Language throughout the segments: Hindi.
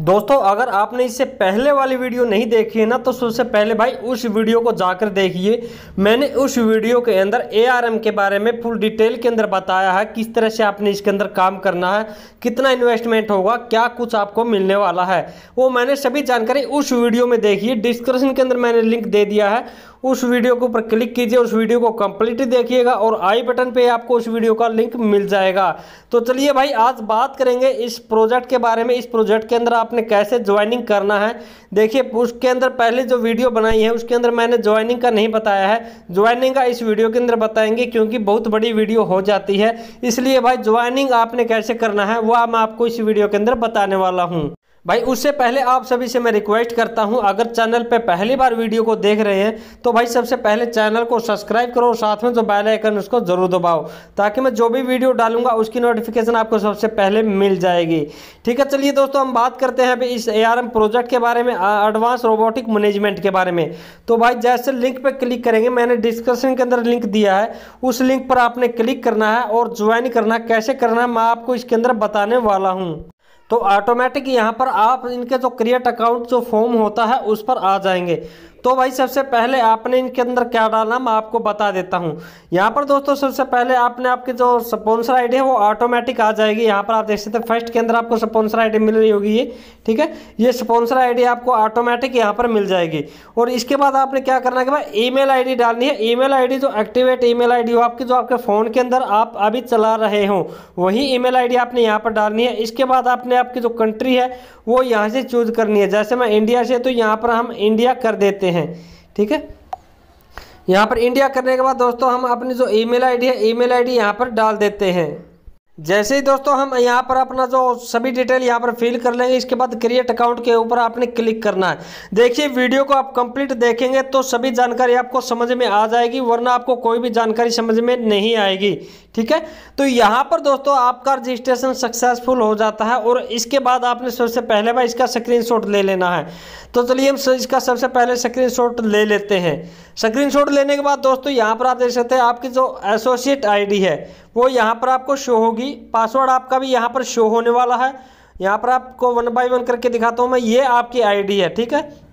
दोस्तों, अगर आपने इससे पहले वाली वीडियो नहीं देखी है ना तो सबसे पहले भाई उस वीडियो को जाकर देखिए। मैंने उस वीडियो के अंदर एआरएम के बारे में फुल डिटेल के अंदर बताया है, किस तरह से आपने इसके अंदर काम करना है, कितना इन्वेस्टमेंट होगा, क्या कुछ आपको मिलने वाला है। वो मैंने सभी जानकारी उस वीडियो में देखी है। डिस्क्रिप्शन के अंदर मैंने लिंक दे दिया है। उस वीडियो के ऊपर क्लिक कीजिए, उस वीडियो को कंप्लीट देखिएगा और आई बटन पे आपको उस वीडियो का लिंक मिल जाएगा। तो चलिए भाई, आज बात करेंगे इस प्रोजेक्ट के बारे में। इस प्रोजेक्ट के अंदर आपने कैसे ज्वाइनिंग करना है? देखिए, उसके अंदर पहले जो वीडियो बनाई है, उसके अंदर मैंने ज्वाइनिंग का नहीं बताया है। ज्वाइनिंग का इस वीडियो के अंदर बताएँगे क्योंकि बहुत बड़ी वीडियो हो जाती है। इसलिए भाई ज्वाइनिंग आपने कैसे करना है वह मैं आपको इस वीडियो के अंदर बताने वाला हूँ। भाई, उससे पहले आप सभी से मैं रिक्वेस्ट करता हूँ, अगर चैनल पे पहली बार वीडियो को देख रहे हैं तो भाई सबसे पहले चैनल को सब्सक्राइब करो और साथ में जो बेल आइकन उसको ज़रूर दबाओ, ताकि मैं जो भी वीडियो डालूँगा, उसकी नोटिफिकेशन आपको सबसे पहले मिल जाएगी। ठीक है, चलिए दोस्तों, हम बात करते हैं अभी इस एआरएम प्रोजेक्ट के बारे में एडवांस रोबोटिक मैनेजमेंट के बारे में। तो भाई, जैसे लिंक पर क्लिक करेंगे, मैंने डिस्क्रिप्शन के अंदर लिंक दिया है, उस लिंक पर आपने क्लिक करना है और ज्वाइन करना है। कैसे करना है, मैं आपको इसके अंदर बताने वाला हूँ। तो ऑटोमेटिक यहाँ पर आप इनके जो क्रिएट अकाउंट जो फॉर्म होता है, उस पर आ जाएँगे। तो भाई सबसे पहले आपने इनके अंदर क्या डालना मैं आपको बता देता हूँ। यहाँ पर दोस्तों सबसे पहले आपने आपकी जो स्पॉन्सर आईडी है, वो ऑटोमेटिक आ जाएगी। यहाँ पर आप देख सकते हैं फ़र्स्ट के अंदर आपको स्पॉन्सर आईडी मिल रही होगी ये, ठीक है? ये स्पॉन्सर आईडी आपको ऑटोमेटिक यहाँ पर मिल जाएगी। और इसके बाद आपने क्या करना है कि भाई ईमेल आईडी डालनी है। ईमेल आईडी जो एक्टिवेट ईमेल आईडी हो आपकी, जो आपके फ़ोन के अंदर आप अभी चला रहे हो, वही ईमेल आईडी आपने यहाँ पर डालनी है। इसके बाद आपने आपकी जो कंट्री है, वो यहाँ से चूज़ करनी है। जैसे मैं इंडिया से तो यहाँ पर हम इंडिया कर देते हैं ठीक है? यहाँ पर इंडिया करने के बाद दोस्तों हम अपनी जो ईमेल आईडी है ईमेल आईडी यहाँ पर डाल देते हैं। जैसे ही दोस्तों हम यहाँ पर अपना जो सभी डिटेल यहाँ पर फिल कर लेंगे, इसके बाद क्रिएट अकाउंट के ऊपर आपने क्लिक करना है। देखिए वीडियो को आप कंप्लीट देखेंगे तो सभी जानकारी आपको समझ में आ जाएगी, वरना आपको कोई भी जानकारी समझ में नहीं आएगी। ठीक है? तो यहाँ पर दोस्तों आपका रजिस्ट्रेशन सक्सेसफुल हो जाता है और इसके बाद आपने सबसे पहले भाई इसका स्क्रीन ले लेना है। तो चलिए हम इसका सबसे पहले स्क्रीन ले लेते हैं। स्क्रीन लेने के बाद दोस्तों यहाँ पर आप देख सकते हैं आपकी जो एसोसिएट आईडी है, वो यहाँ पर आपको शो होगी। पासवर्ड आपका भी यहाँ पर शो होने वाला है। यहाँ पर आपको वन बाई वन करके दिखाता हूँ मैं, ये आपकी आईडी है, ठीक है?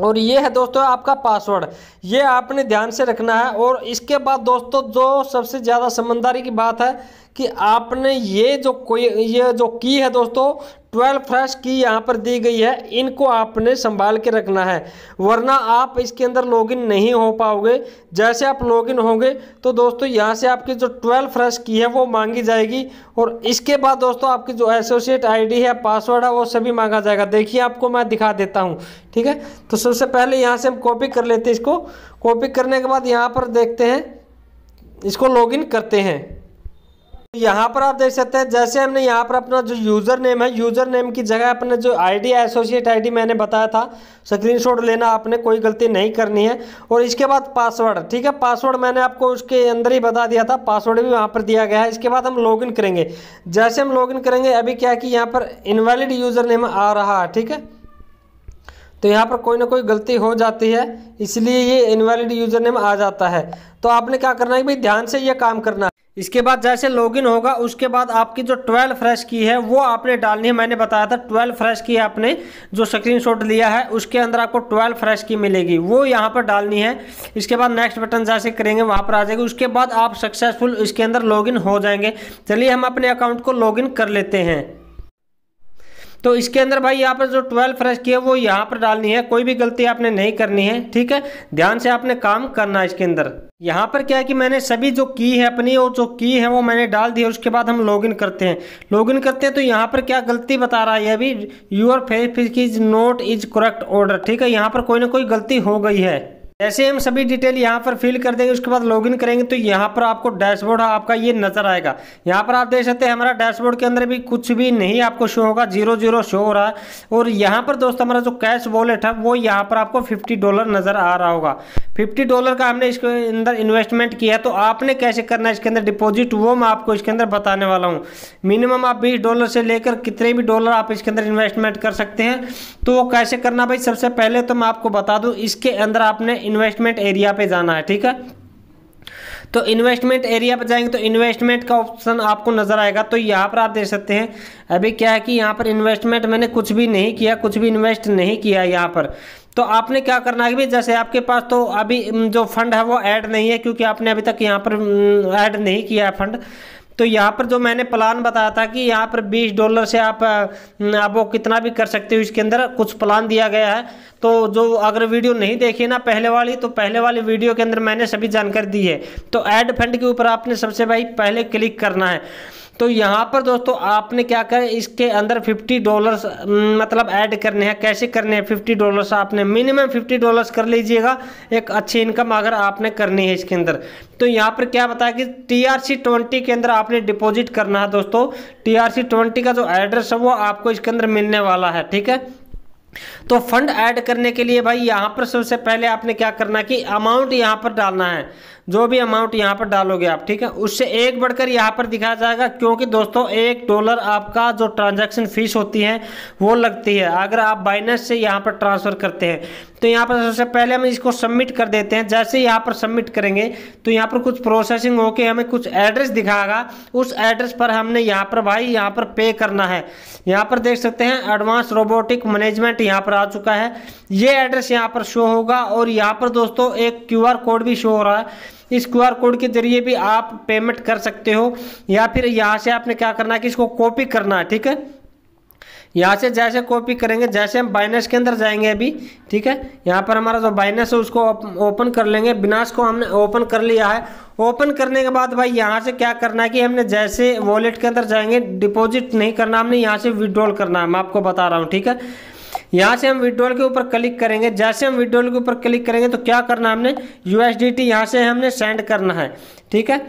और ये है दोस्तों आपका पासवर्ड ये आपने ध्यान से रखना है और इसके बाद दोस्तों जो सबसे ज़्यादा समझदारी की बात है कि आपने ये जो कोई, ये जो की है दोस्तों ट्वेल्व फ्रेश की यहाँ पर दी गई है। इनको आपने संभाल के रखना है, वरना आप इसके अंदर लॉगिन नहीं हो पाओगे। जैसे आप लॉगिन होंगे तो दोस्तों यहाँ से आपकी जो ट्वेल्व फ्रेश की है, वो मांगी जाएगी। और इसके बाद दोस्तों आपकी जो एसोसिएट आईडी है पासवर्ड है, वो सभी मांगा जाएगा। देखिए, आपको मैं दिखा देता हूँ, ठीक है? तो सबसे पहले यहाँ से हम कॉपी कर लेते हैं इसको। कॉपी करने के बाद यहाँ पर देखते हैं, इसको लॉगिन करते हैं। यहाँ पर आप देख सकते हैं, जैसे हमने यहाँ पर अपना जो यूज़र नेम है यूज़र नेम की जगह अपने जो आईडी एसोसिएट आईडी मैंने बताया था स्क्रीनशॉट लेना आपने कोई गलती नहीं करनी है। और इसके बाद पासवर्ड ठीक है पासवर्ड मैंने आपको उसके अंदर ही बता दिया था पासवर्ड भी वहाँ पर दिया गया है। इसके बाद हम लॉगिन करेंगे। जैसे हम लॉगिन करेंगे, अभी क्या है कि यहाँ पर इनवैलिड यूज़र नेम आ रहा है, ठीक है? तो यहाँ पर कोई ना कोई गलती हो जाती है, इसलिए ये इनवैलिड यूज़र नेम आ जाता है। तो आपने क्या करना है भाई ध्यान से ये काम करना इसके बाद जैसे लॉगिन होगा, उसके बाद आपकी जो ट्वेल्व फ्रेश की है, वो आपने डालनी है। मैंने बताया था, ट्वेल्व फ्रेश की आपने जो स्क्रीनशॉट लिया है, उसके अंदर आपको ट्वेल्व फ्रेश की मिलेगी। वो यहाँ पर डालनी है। इसके बाद नेक्स्ट बटन जैसे करेंगे, वहाँ पर आ जाएगी। उसके बाद आप सक्सेसफुल इसके अंदर लॉगिन हो जाएँगे। चलिए हम अपने अकाउंट को लॉगिन कर लेते हैं। तो इसके अंदर भाई यहाँ पर जो ट्वेल्व फ्रेश की है वो यहाँ पर डालनी है। कोई भी गलती आपने नहीं करनी है, ठीक है? ध्यान से आपने काम करना है इसके अंदर। यहाँ पर क्या है कि मैंने सभी जो की है, अपनी और जो की है, वो मैंने डाल दी है, उसके बाद हम लॉगिन करते हैं। लॉगिन करते हैं तो यहाँ पर क्या गलती बता रहा है? अभी your face is not is correct order ठीक है? यहाँ पर कोई ना कोई गलती हो गई है। जैसे हम सभी डिटेल यहाँ पर फिल कर देंगे, उसके बाद लॉगिन करेंगे तो यहाँ पर आपको डैशबोर्ड आपका ये नज़र आएगा। यहाँ पर आप देख सकते हैं, हमारा डैशबोर्ड के अंदर भी कुछ भी नहीं आपको शो होगा ज़ीरो ज़ीरो शो हो रहा है। और यहाँ पर दोस्तों, हमारा जो कैश वॉलेट है, वो यहाँ पर आपको फिफ्टी डॉलर नज़र आ रहा होगा। फिफ्टी डॉलर का हमने इसके अंदर इन्वेस्टमेंट किया तो आपने कैसे करना है इसके अंदर डिपॉजिट वो मैं आपको इसके अंदर बताने वाला हूँ। मिनिमम आप बीस डॉलर से लेकर कितने भी डॉलर आप इसके अंदर इन्वेस्टमेंट कर सकते हैं तो वो कैसे करना भाई? सबसे पहले तो मैं आपको बता दूँ, इसके अंदर आपने इन्वेस्टमेंट एरिया पर जाना है, ठीक है? तो इन्वेस्टमेंट एरिया पर जाएँगे तो इन्वेस्टमेंट का ऑप्शन आपको नज़र आएगा। तो यहाँ पर आप देख सकते हैं, अभी क्या है कि यहाँ पर इन्वेस्टमेंट मैंने कुछ भी नहीं किया, कुछ भी इन्वेस्ट नहीं किया यहाँ पर। तो आपने क्या करना है कि जैसे आपके पास तो अभी जो फंड है वो ऐड नहीं है, क्योंकि आपने अभी तक यहाँ पर ऐड नहीं किया है फंड। तो यहाँ पर जो मैंने प्लान बताया था कि यहाँ पर 20 डॉलर से आप आप वो कितना भी कर सकते हो इसके अंदर, कुछ प्लान दिया गया है। तो जो अगर वीडियो नहीं देखी ना पहले वाली तो पहले वाली वीडियो के अंदर मैंने सभी जानकारी दी है। तो ऐड फंड के ऊपर आपने सबसे भाई पहले क्लिक करना है। तो यहाँ पर दोस्तों, आपने क्या कर, इसके अंदर 50 डॉलर्स मतलब ऐड करने हैं, कैसे करने हैं 50 डॉलर्स आपने मिनिमम 50 डॉलर्स कर लीजिएगा, एक अच्छी इनकम अगर आपने करनी है इसके अंदर। तो यहाँ पर क्या बताया कि टी आर सी ट्वेंटी के अंदर आपने डिपॉजिट करना है दोस्तों। टी आर सी ट्वेंटी का जो एड्रेस है, वो आपको इसके अंदर मिलने वाला है, ठीक है? तो फंड ऐड करने के लिए भाई, यहाँ पर सबसे पहले आपने क्या करना कि अमाउंट यहाँ पर डालना है। जो भी अमाउंट यहाँ पर डालोगे आप ठीक है उससे एक बढ़कर यहाँ पर दिखाया जाएगा क्योंकि दोस्तों एक डॉलर आपका जो ट्रांजैक्शन फ़ीस होती है वो लगती है अगर आप बाइनेंस से यहाँ पर ट्रांसफ़र करते हैं तो यहाँ पर सबसे पहले हम इसको सबमिट कर देते हैं जैसे यहाँ पर सबमिट करेंगे तो यहाँ पर कुछ प्रोसेसिंग होके हमें कुछ एड्रेस दिखाएगा उस एड्रेस पर हमने यहाँ पर भाई यहाँ पर पे करना है यहाँ पर देख सकते हैं एडवांस रोबोटिक मैनेजमेंट यहाँ पर आ चुका है ये एड्रेस यहाँ पर शो होगा और यहाँ पर दोस्तों एक क्यूआर कोड भी शो हो रहा है इस QR कोड के ज़रिए भी आप पेमेंट कर सकते हो, या फिर यहाँ से आपने क्या करना है कि इसको कॉपी करना है, ठीक है? यहाँ से जैसे कॉपी करेंगे, जैसे हम बाइनस के अंदर जाएँगे अभी, ठीक है? यहाँ पर हमारा जो बाइनस है, उसको ओपन कर लेंगे। बिनास को हमने ओपन कर लिया है। ओपन करने के बाद भाई यहाँ से क्या करना है कि हमने जैसे वॉलेट के अंदर जाएँगे डिपॉजिट नहीं करना हमने, यहाँ से विड्रॉल करना है, मैं आपको बता रहा हूँ, ठीक है? यहाँ से हम विड्रॉल के ऊपर क्लिक करेंगे। जैसे हम विड्रॉल के ऊपर क्लिक करेंगे तो क्या करना है हमने? यू एस डी टी यहाँ से हमने सेंड करना है। ठीक है?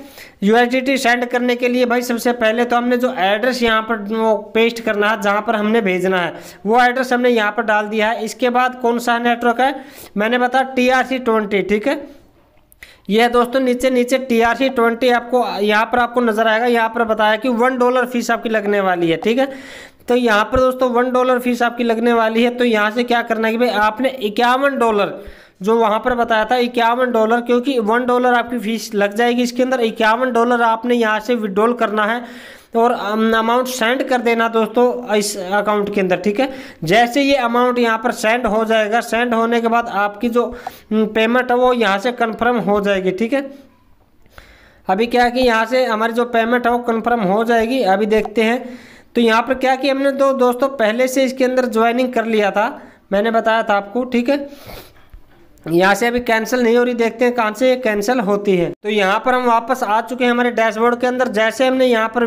U S D T send करने के लिए भाई सबसे पहले तो हमने जो एड्रेस यहाँ पर पेस्ट करना है, जहाँ पर हमने भेजना है, वो एड्रेस हमने यहाँ पर डाल दिया है। इसके बाद कौन सा नेटवर्क है? मैंने बताया टी आर सी ट्वेंटी ठीक है? यह दोस्तों नीचे नीचे टी आर सी ट्वेंटी आपको, यहाँ पर आपको नज़र आएगा। यहाँ पर बताया कि वन डॉलर फ़ीस आपकी लगने वाली है, ठीक है? तो यहाँ पर दोस्तों वन डॉलर फ़ीस आपकी लगने वाली है तो यहाँ से क्या करना है कि भाई आपने इक्यावन डॉलर जो वहाँ पर बताया था, इक्यावन डॉलर, क्योंकि वन डॉलर आपकी फ़ीस लग जाएगी इसके अंदर, इक्यावन डॉलर आपने यहाँ से विड्रॉल करना है और अमाउंट सेंड कर देना दोस्तों इस अकाउंट के अंदर, ठीक है? जैसे ये अमाउंट यहाँ पर सेंड हो जाएगा सेंड होने के बाद आपकी जो पेमेंट है वो यहाँ से कन्फर्म हो जाएगी, ठीक है? अभी क्या है कि यहाँ से हमारी जो पेमेंट है वो कन्फर्म हो जाएगी, अभी देखते हैं। तो यहाँ पर क्या किया हमने? तो दोस्तों, पहले से इसके अंदर ज्वाइनिंग कर लिया था। मैंने बताया था आपको, ठीक है? यहाँ से अभी कैंसिल नहीं हो रही, देखते हैं कहाँ से ये कैंसिल होती है। तो यहाँ पर हम वापस आ चुके हैं हमारे डैशबोर्ड के अंदर। जैसे हमने यहाँ पर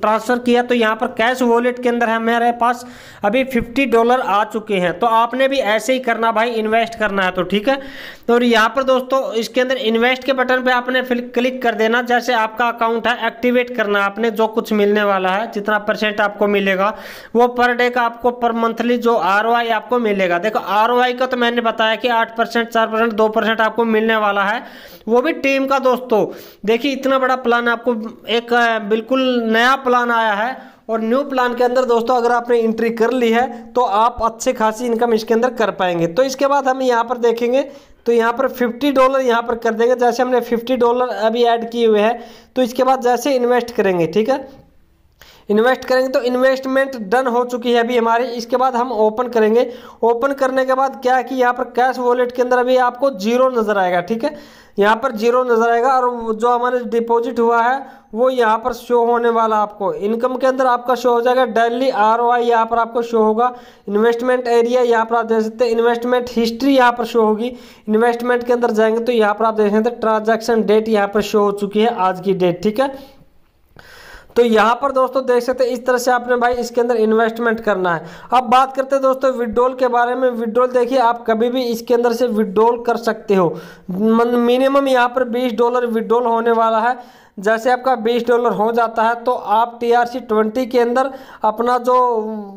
ट्रांसफ़र किया तो यहाँ पर कैश वॉलेट के अंदर हमारे पास अभी फिफ्टी डॉलर आ चुके हैं। तो आपने भी ऐसे ही करना भाई इन्वेस्ट करना है तो ठीक है? तो यहाँ पर दोस्तों, इसके अंदर इन्वेस्ट के बटन पर आपने क्लिक कर देना। जैसे आपका अकाउंट है एक्टिवेट करना आपने, जो कुछ मिलने वाला है, जितना परसेंट आपको मिलेगा, वो पर डे का आपको पर मंथली जो आरओआई आपको मिलेगा। देखो आरओआई का तो मैंने बताया कि आठ परसेंट, चार परसेंट, दो परसेंट आपको मिलने वाला है। वो भी टीम का दोस्तों। देखिए, इतना बड़ा प्लान आपको एक बिल्कुल नया प्लान आया है और न्यू प्लान के अंदर दोस्तों, अगर आपने एंट्री कर ली है तो आप अच्छे खासी इनकम इसके अंदर कर पाएँगे। तो इसके बाद हम यहाँ पर देखेंगे तो यहाँ पर 50 डॉलर यहाँ पर कर देंगे। जैसे हमने 50 डॉलर अभी ऐड किए हुए हैं तो इसके बाद जैसे इन्वेस्ट करेंगे, ठीक है? इन्वेस्ट करेंगे तो इन्वेस्टमेंट डन हो चुकी है अभी हमारी। इसके बाद हम ओपन करेंगे। ओपन करने के बाद क्या है कि यहाँ पर कैश वॉलेट के अंदर अभी आपको ज़ीरो नज़र आएगा, ठीक है? यहाँ पर ज़ीरो नज़र आएगा और जो हमारे डिपॉजिट हुआ है, वो यहाँ पर शो होने वाला आपको। इनकम के अंदर आपका शो हो जाएगा, डेली आर ओ आई यहाँ पर आपको शो होगा। इन्वेस्टमेंट एरिया यहाँ पर आप देख सकते हैं, इन्वेस्टमेंट हिस्ट्री यहाँ पर शो होगी। इन्वेस्टमेंट के अंदर जाएँगे तो यहाँ पर आप देख सकते हैं, ट्रांजेक्शन डेट यहाँ पर शो हो चुकी है आज की डेट, ठीक है? तो यहाँ पर दोस्तों देख सकते हैं, इस तरह से आपने भाई इसके अंदर इन्वेस्टमेंट करना है। अब बात करते हैं दोस्तों विड्रोल के बारे में। विड्रोल देखिए, आप कभी भी इसके अंदर से विड्रोल कर सकते हो। मिनिमम यहाँ पर 20 डॉलर विड्रोल होने वाला है। जैसे आपका 20 डॉलर हो जाता है तो आप टी आर सी ट्वेंटी के अंदर अपना जो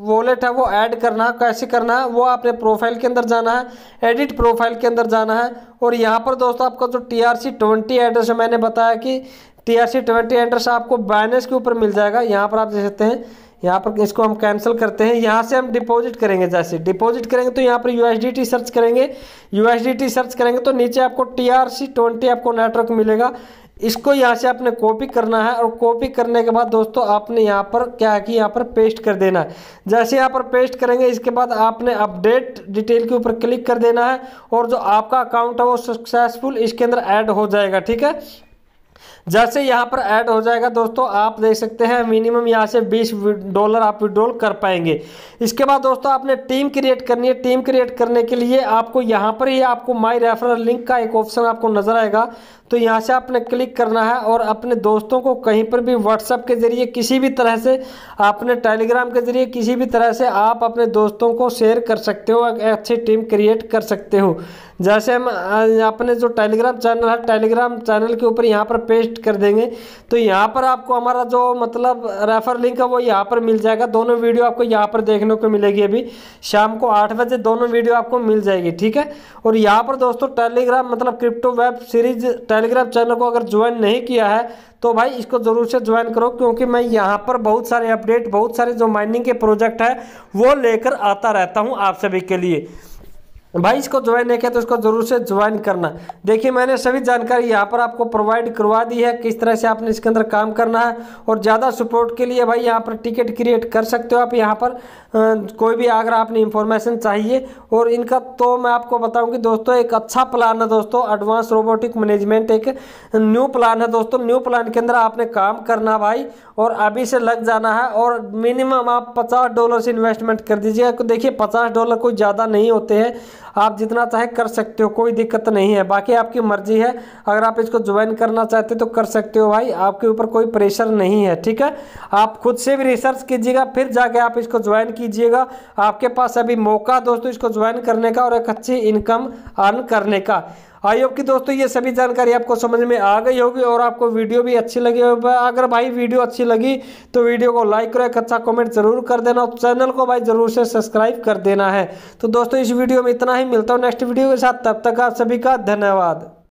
वॉलेट है, वो ऐड करना है कैसे करना है, वो अपने प्रोफ़ाइल के अंदर जाना है एडिट प्रोफ़ाइल के अंदर जाना है। और यहाँ पर दोस्तों आपका जो T R C twenty address मैंने बताया कि T R C twenty entrance आपको बाइनेंस के ऊपर मिल जाएगा। यहाँ पर आप देख सकते हैं, यहाँ पर इसको हम कैंसिल करते हैं। यहाँ से हम डिपॉजिट करेंगे जैसे। डिपॉजिट करेंगे तो यहाँ पर USDT सर्च करेंगे। यू सर्च करेंगे तो नीचे आपको टी आर सी ट्वेंटी आपको नेटवर्क मिलेगा। इसको यहाँ से आपने कॉपी करना है और कॉपी करने के बाद दोस्तों आपने यहाँ पर क्या है कि यहाँ पर पेस्ट कर देना है। जैसे यहाँ पर पेस्ट करेंगे, इसके बाद आपने अपडेट डिटेल के ऊपर क्लिक कर देना है और जो आपका अकाउंट है वो सक्सेसफुल इसके अंदर ऐड हो जाएगा, ठीक है? जैसे यहाँ पर ऐड हो जाएगा, दोस्तों, आप देख सकते हैं मिनिमम यहाँ से 20 डॉलर आप विड्रॉल कर पाएँगे। इसके बाद, दोस्तों, आपने टीम क्रिएट करनी है। टीम क्रिएट करने के लिए आपको यहाँ पर ही आपको माई रेफरल लिंक का एक ऑप्शन आपको नज़र आएगा। तो यहाँ से आपने क्लिक करना है और अपने दोस्तों को कहीं पर भी व्हाट्सअप के ज़रिए किसी भी तरह से, आपने टेलीग्राम के ज़रिए किसी भी तरह से आप अपने दोस्तों को शेयर कर सकते हो अच्छी टीम क्रिएट कर सकते हो। जैसे हम अपने जो टेलीग्राम चैनल है टेलीग्राम चैनल के ऊपर यहाँ पर पेस्ट कर देंगे। तो यहाँ पर आपको हमारा जो मतलब रेफर लिंक है, वो यहाँ पर मिल जाएगा। दोनों वीडियो आपको यहाँ पर देखने को मिलेगी अभी। शाम को आठ बजे दोनों वीडियो आपको मिल जाएगी, ठीक है? और यहाँ पर दोस्तों टेलीग्राम मतलब crypto web series Telegram channel को अगर ज्वाइन नहीं किया है तो भाई इसको ज़रूर से ज्वाइन करो, क्योंकि मैं यहाँ पर बहुत सारे अपडेट, बहुत सारे जो माइनिंग के प्रोजेक्ट है, वो लेकर आता रहता हूँ आप सभी के लिए। भाई, इसको ज्वाइन नहीं किया तो इसको ज़रूर से ज्वाइन करना। देखिए, मैंने सभी जानकारी यहाँ पर आपको प्रोवाइड करवा दी है, किस तरह से आपने इसके अंदर काम करना है और ज़्यादा सपोर्ट के लिए भाई यहाँ पर टिकट क्रिएट कर सकते हो आप यहाँ पर। कोई भी अगर आपने इंफॉर्मेशन चाहिए और इनका तो मैं आपको बताऊँगी, दोस्तों, एक अच्छा प्लान है दोस्तों एडवांस रोबोटिक मैनेजमेंट एक न्यू प्लान है दोस्तों। न्यू प्लान के अंदर आपने काम करना भाई और अभी से लग जाना है और मिनिमम आप पचास डॉलर से इन्वेस्टमेंट कर दीजिएगा। देखिए, पचास डॉलर कोई ज़्यादा नहीं होते हैं। आप जितना चाहे कर सकते हो, कोई दिक्कत नहीं है। बाकी आपकी मर्ज़ी है, अगर आप इसको ज्वाइन करना चाहते हो तो कर सकते हो भाई, आपके ऊपर कोई प्रेशर नहीं है, ठीक है? आप खुद से भी रिसर्च कीजिएगा, फिर जाके आप इसको ज्वाइन कीजिएगा। आपके पास अभी मौका दोस्तों इसको ज्वाइन करने का और एक अच्छी इनकम अर्न करने का। आई होप कि दोस्तों ये सभी जानकारी आपको समझ में आ गई होगी और आपको वीडियो भी अच्छी लगी होगी अगर भाई वीडियो अच्छी लगी तो वीडियो को लाइक करो एक अच्छा कमेंट ज़रूर कर देना और चैनल को भाई ज़रूर से सब्सक्राइब कर देना है। तो दोस्तों, इस वीडियो में इतना ही। मिलता हूँ नेक्स्ट वीडियो के साथ। तब तक आप सभी का धन्यवाद।